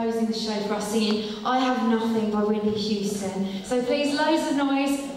closing the show for us singing I Have Nothing by Whitney Houston. So please, loads of noise